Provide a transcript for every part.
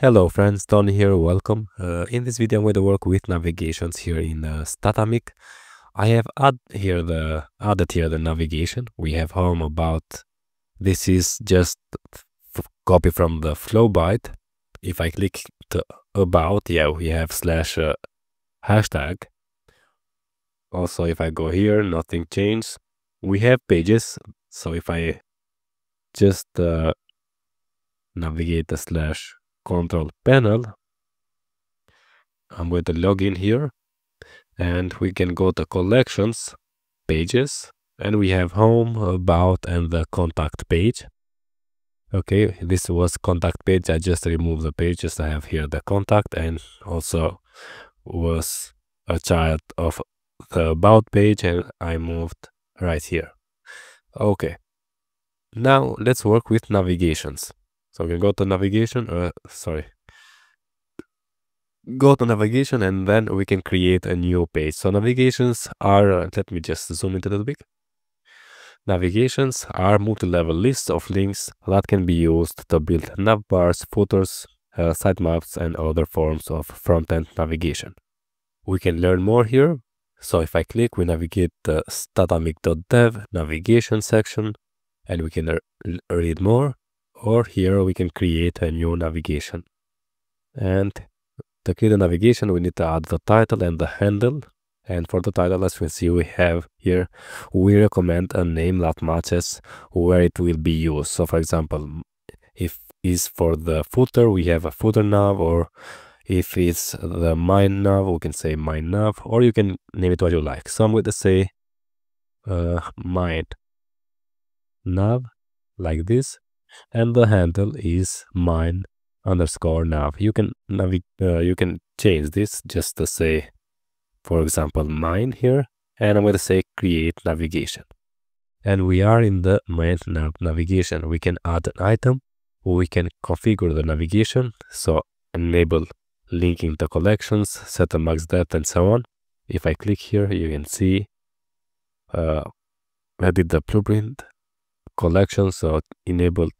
Hello friends, Tony here, welcome. Uh, in this video I'm going to work with navigations here in uh, Statamic. I have add here the added here the navigation. We have home about. This is just copy from the Flowbite. If I click about, yeah, we have slash uh, hashtag. Also, if I go here, nothing changed. We have pages. So if I just uh, navigate the slash control panel. I'm going to log in here and we can go to collections, pages, and we have home, about, and the contact page. Okay, this was contact page. I just removed the pages. I have here the contact and also was a child of the about page and I moved right here. Okay. Now let's work with navigations. So we can go to navigation, uh, sorry. Go to navigation and then we can create a new page. So navigations are, uh, let me just zoom into a little bit. Navigations are multi-level lists of links that can be used to build navbars, footers, uh, sitemaps, and other forms of front-end navigation. We can learn more here. So if I click, we navigate the statamic.dev navigation section, and we can read more or here we can create a new navigation. And to create a navigation we need to add the title and the handle. And for the title as we see we have here we recommend a name that matches where it will be used. So for example if is for the footer we have a footer nav or if it's the mine nav we can say mine nav or you can name it what you like. So i'm going to say uh mine nav like this and the handle is mine underscore nav. You can navig uh, you can change this just to say, for example, mine here, and I'm going to say create navigation. And we are in the main nav navigation. We can add an item, we can configure the navigation, so enable linking to collections, set a max depth, and so on. If I click here, you can see uh, edit the blueprint collection so enabled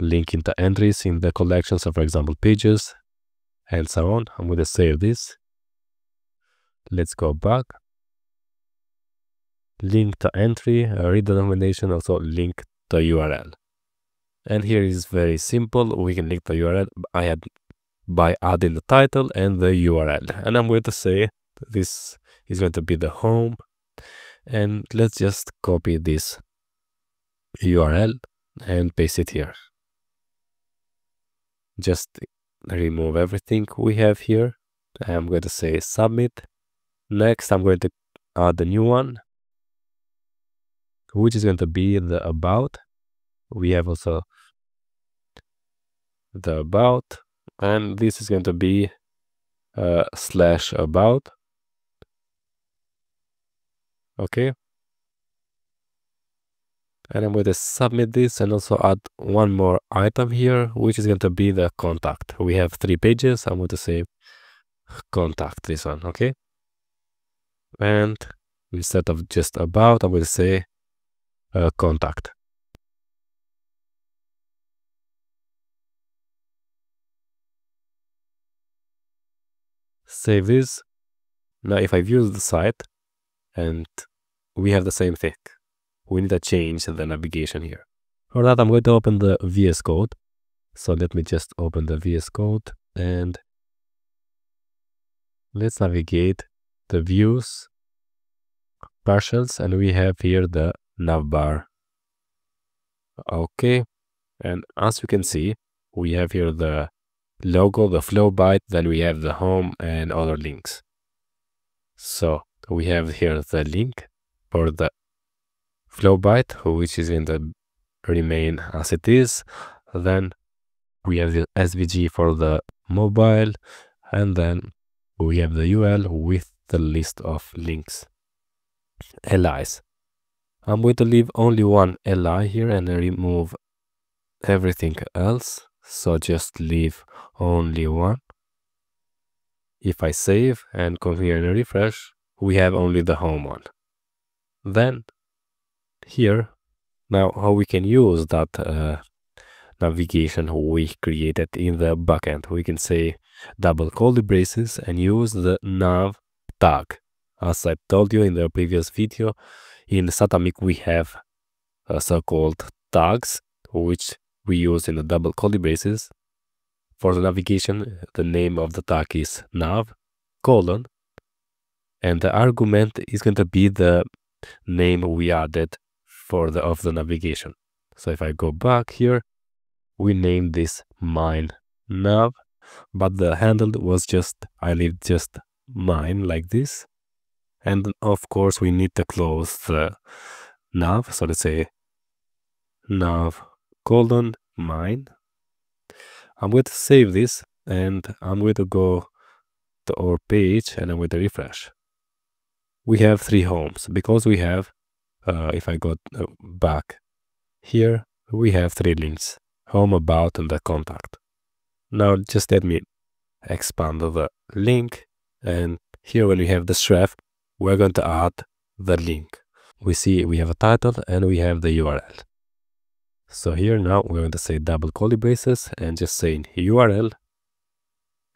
link into entries in the collection. So for example pages and so on i'm going to save this. Let's go back. Link to entry uh, read the denomination also link the url and here is very simple. We can link the url i had by adding the title and the url and i'm going to say this is going to be the home. And let's just copy this URL and paste it here. Just remove everything we have here. I'm going to say submit. Next, I'm going to add a new one, which is going to be the about. We have also the about, and this is going to be uh, slash about. Okay, and I'm going to submit this and also add one more item here which is going to be the contact. We have three pages. I'm going to say contact this one okay? And instead of just about going to say uh, contact. Save this. Now if I view the site and we have the same thing we need to change the navigation here. For that, I'm going to open the VS Code. So let me just open the VS Code and let's navigate the views, partials, and we have here the navbar. Okay, and as you can see, we have here the logo, the Flowbite, then we have the home and other links. So we have here the link for the Flowbite, which is in the remain as it is. Then we have the SVG for the mobile, and then we have the UL with the list of links. LIs. I'm going to leave only one LI here and remove everything else. So just leave only one. If I save and come here and refresh, we have only the home one. Then here now how we can use that uh, navigation we created in the backend. We can say double curly braces and use the nav tag. As I told you in the previous video, in Statamic we have uh, so-called tags which we use in the double curly braces. For the navigation, the name of the tag is nav colon and the argument is going to be the name we added for the of the navigation. So if I go back here, we named this mine nav, but the handle was just, I leave just mine like this. And of course we need to close the nav. So let's say nav colon mine. I'm going to save this and I'm going to go to our page and I'm going to refresh. We have three homes because we have, uh, if I go uh, back here, we have three links, home, about, and the contact. Now just let me expand the link and here when we have the href, we're going to add the link. We see we have a title and we have the URL. So here now we're going to say double curly braces and just saying URL.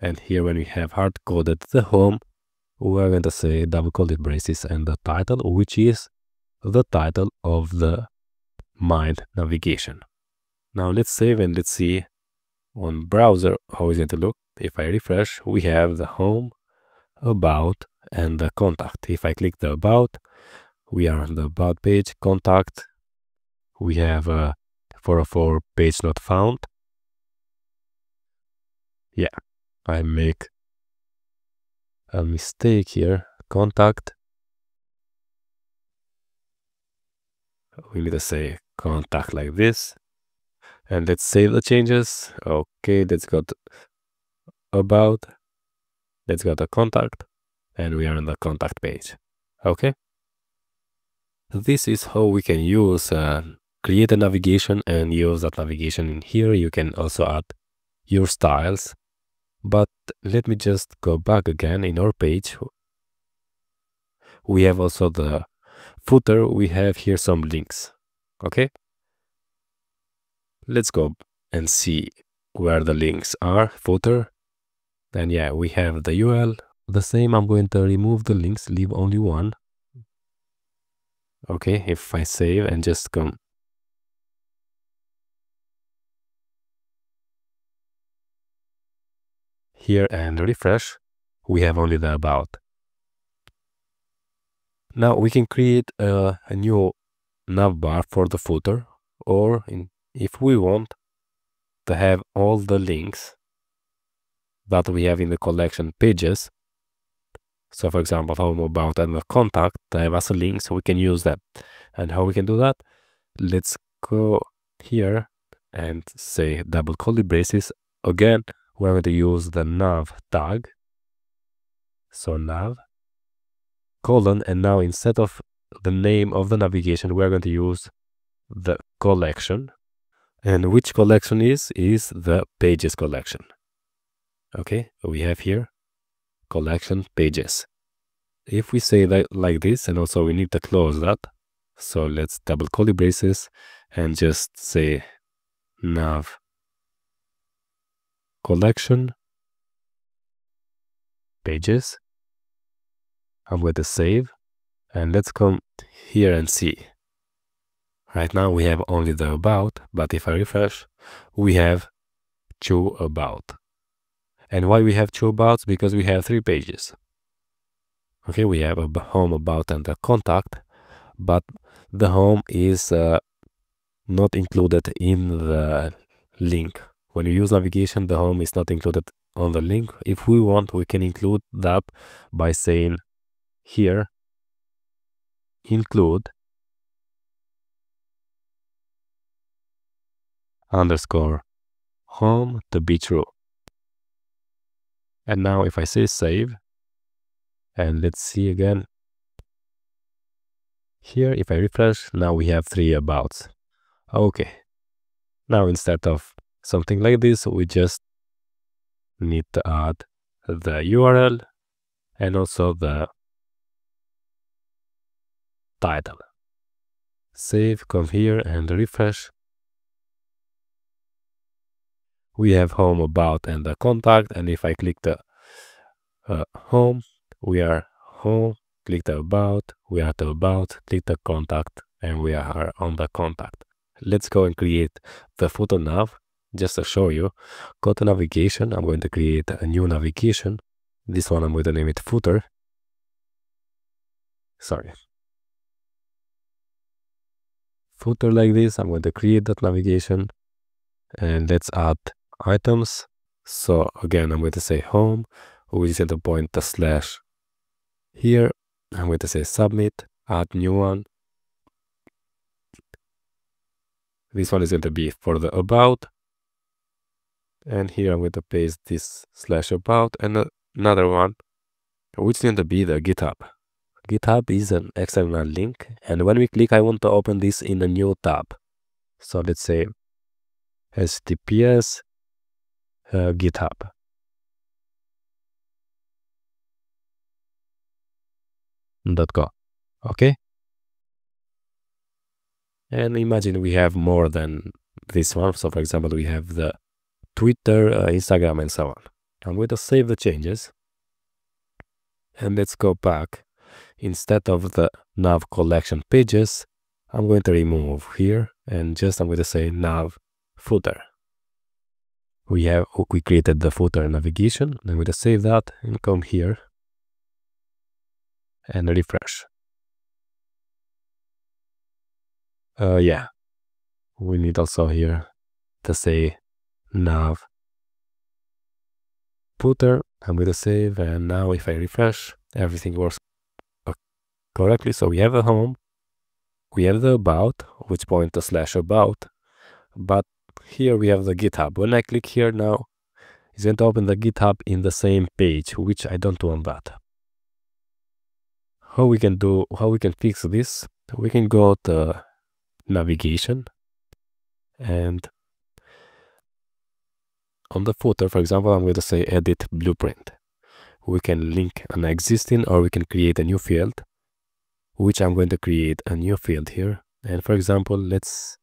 And here when we have hard coded the home, we're going to say double curly braces and the title, which is the title of the mind navigation. Now let's save and let's see on browser how is it to look. If I refresh, we have the home, about, and the contact. If I click the about, we are on the about page, contact. We have a 404 page not found. Yeah, I make a mistake here. Contact. We need to say contact like this. And let's save the changes. Okay, let's go to about. Let's go to contact. And we are on the contact page. Okay. This is how we can use uh, create a navigation and use that navigation in here. You can also add your styles. But let me just go back again in our page. We have also the footer. We have here some links. Okay. Let's go and see where the links are, footer. Then yeah, we have the URL. The same, I'm going to remove the links, leave only one. Okay, if I save and just come here and refresh, we have only the about. Now we can create a, a new navbar for the footer or in if we want to have all the links that we have in the collection pages, so for example, home about and the contact, they have as a link, so we can use that. And how we can do that? Let's go here and say double curly braces. Again, we're going to use the nav tag. So nav colon, and now instead of the name of the navigation, we're going to use the collection and which collection is? Is the pages collection. Okay, we have here collection pages. If we say that like this, and also we need to close that. So let's double curly braces and just say nav collection pages. I'm going to save and let's come here and see. Right now we have only the about, but if I refresh, we have two about. And why we have two abouts? Because we have three pages. Okay, we have a home about and a contact, but the home is uh, not included in the link. When you use navigation, the home is not included on the link. If we want, we can include that by saying here, include underscore home to be true. And now if I say save, and let's see again. Here, if I refresh, now we have three abouts. Okay. Now instead of something like this, we just need to add the URL and also the title. Save, come here and refresh. we have home about and the contact and if i click the uh, home we are home click the about we are the about click the contact and we are on the contact. Let's go and create the footer nav just to show you. Go to navigation i'm going to create a new navigation. This one i'm going to name it footer. Sorry footer like this i'm going to create that navigation and let's add items. So again i'm going to say home which is going to point the slash here. I'm going to say submit add new one. This one is going to be for the about. And here i'm going to paste this slash about and another one which is going to be the github github is an external link and when we click i want to open this in a new tab. So let's say https uh, github. Dot go okay. And imagine we have more than this one. So for example we have the twitter uh, instagram and so on. I'm going to save the changes. And let's go back instead of the nav collection pages i'm going to remove here and just i'm going to say nav footer we have we created the footer navigation i'm going to save that and come here and refresh. Uh, yeah, we need also here to say nav footer. I'm going to save and now if I refresh, everything works correctly. So we have a home, we have the about, which point to slash about, but here we have the GitHub. When I click here now, it's going to open the GitHub in the same page, which I don't want that. How we can do how we can fix this? We can go to navigation and on the footer for example i'm going to say edit blueprint. We can link an existing or we can create a new field which i'm going to create a new field here. And for example let's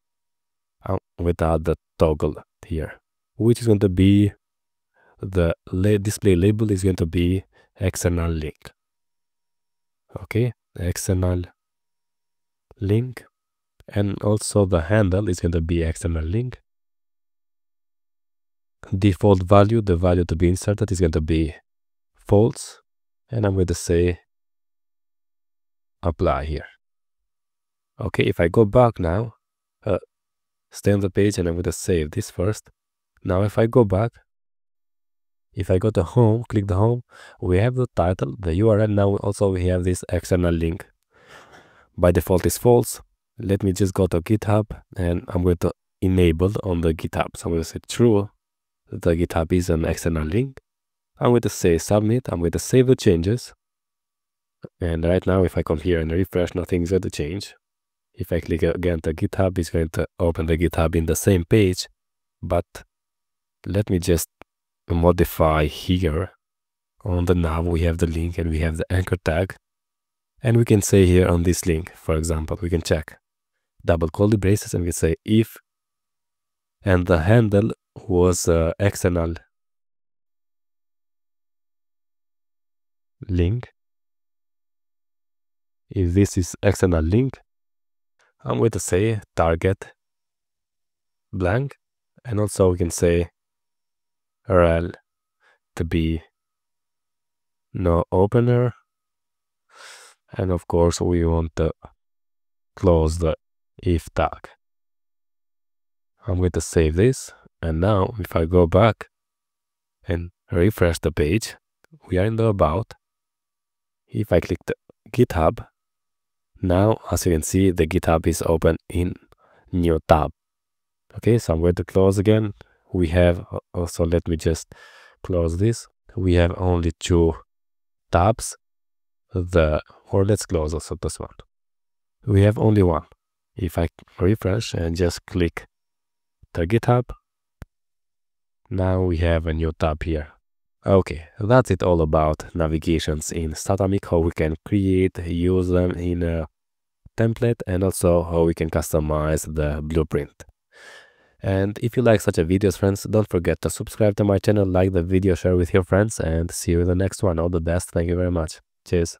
uh, without the toggle here which is going to be the display label is going to be external link. Okay external link. And also the handle is going to be external link. Default value the value to be inserted is going to be false. And i'm going to say apply here okay if i go back now uh, stay on the page and i'm going to save this first now if i go back if I go to home, click the home, we have the title, the URL. Now also we have this external link. By default is false. Let me just go to GitHub and I'm going to enable on the GitHub. So I'm going to say true. The GitHub is an external link. I'm going to say submit. I'm going to save the changes. And right now, if I come here and refresh, nothing's going to change. If I click again to GitHub, it's going to open the GitHub in the same page. But let me just modify here on the nav we have the link and we have the anchor tag and we can say here on this link for example we can check double curly braces and we say if and the handle was uh, external link if this is external link I'm going to say target blank and also we can say URL to be no opener. And of course we want to close the if tag. I'm going to save this and now if I go back and refresh the page we are in the about. If I click the github now as you can see the github is open in new tab. Okay so I'm going to close again. We have uh, also let me just close this. We have only two tabs. The or let's close also this one. We have only one. If i refresh and just click the github. Now we have a new tab here. Okay that's it all about navigations in Statamic how we can create use them in a template and also how we can customize the blueprint And if you like such a videos, friends, don't forget to subscribe to my channel, like the video, share with your friends, and see you in the next one. All the best. Thank you very much. Cheers.